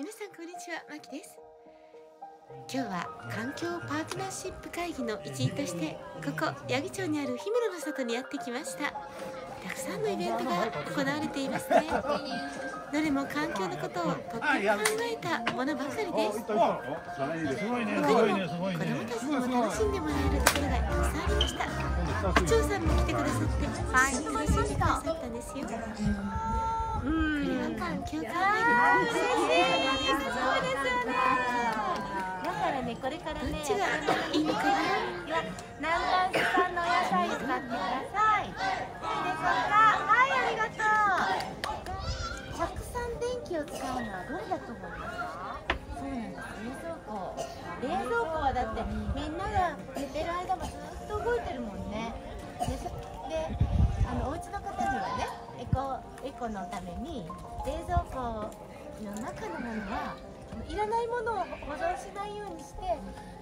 皆さんこんにちは、まきです。今日は環境パートナーシップ会議の一員としてここ八木町にある氷室の里にやってきました。たくさんのイベントが行われていますね。どれも環境のことをとっても考えたものばかりです。他にも子供たちにも楽しんでもらえるところがたくさんありました。区長さんも来てくださってはい楽しんでくださったんですよ。うん。これは環境考えるそうですよね。だからね、これからね、ちがいい。のかな南丹市産のお野菜を使ってください。い。いでしょうか。はい、ありがとう。たくさん電気を使うのはどれだと思いますか。そうなんです。冷蔵庫。冷蔵庫はだってみんなが寝てる間もずっと動いてるもんね。で、そであのお家の方にはね、エコエコのために冷蔵庫の中のものはいらないものを保存しないようにして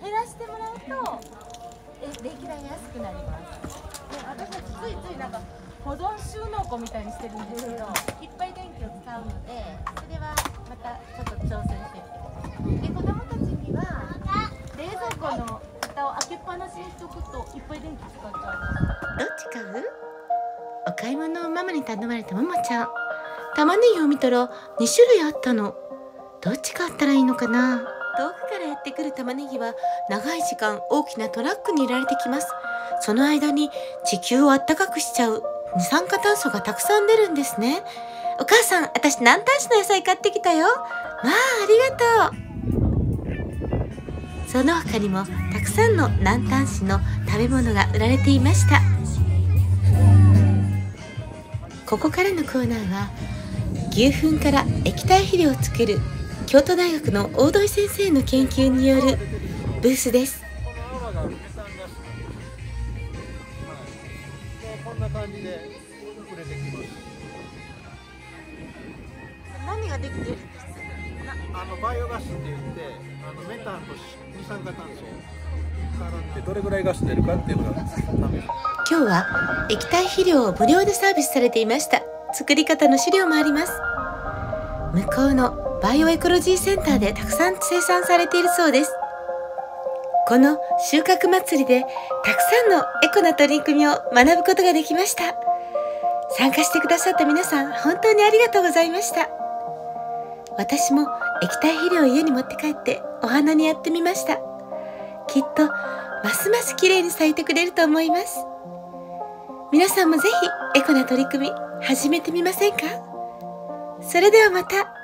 減らしてもらうとえ電気代が安くなりますで私たちついついなんか保存収納庫みたいにしてるんですけどいっぱい電気を使う？のでそれはまたちょっと挑戦してみてで子供たちには冷蔵庫の蓋を開けっぱなしにしとくといっぱい電気使っちゃうどっち買うお買い物をママに頼まれたももちゃん。玉ねぎを見たら2種類あったの。どっち買ったらいいのかな？遠くからやってくる玉ねぎは長い時間大きなトラックに入れられてきます。その間に地球をあったかくしちゃう二酸化炭素がたくさん出るんですね。お母さん私南丹市の野菜買ってきたよ？わあありがとう。その他にもたくさんの南丹市の食べ物が売られていました。ここからのコーナーは牛糞から液体肥料を作る京都大学の大土井先生の研究によるブースです。何ができてる？んですあのバイオガスって言って、あのメタンと二酸化炭素からってどれぐらいガス出るかっていうのが。今日は液体肥料を無料でサービスされていました作り方の資料もあります向こうのバイオエコロジーセンターでたくさん生産されているそうです。この収穫祭りでたくさんのエコな取り組みを学ぶことができました。参加してくださった皆さん本当にありがとうございました。私も液体肥料を家に持って帰ってお花にやってみました。きっとますます綺麗に咲いてくれると思います。皆さんもぜひエコな取り組み始めてみませんか？それではまた。